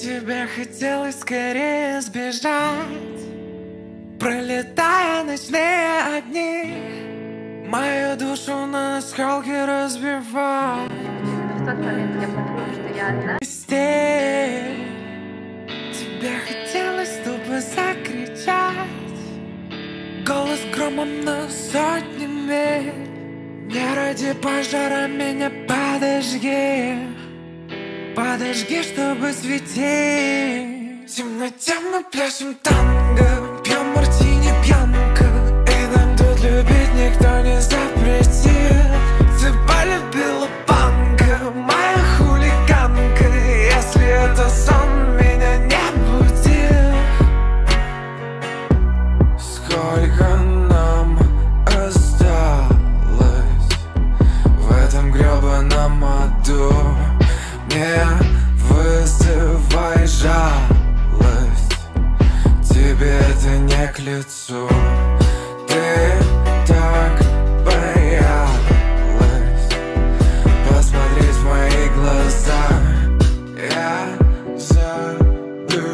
Тебе хотелось скорее сбежать Пролетая ночные огни. Мою душу на осколки разбивать. В тот момент я подумала, что я одна. Стель. Тебе хотелось тупо закричать. Голос громом на сотни миль Не ради пожара меня подожги Подожги, чтобы светить. В темноте мы пляшем танго тебе это не к лицу. Ты так боялась. Посмотреть в мои глаза. Я задыхаюсь.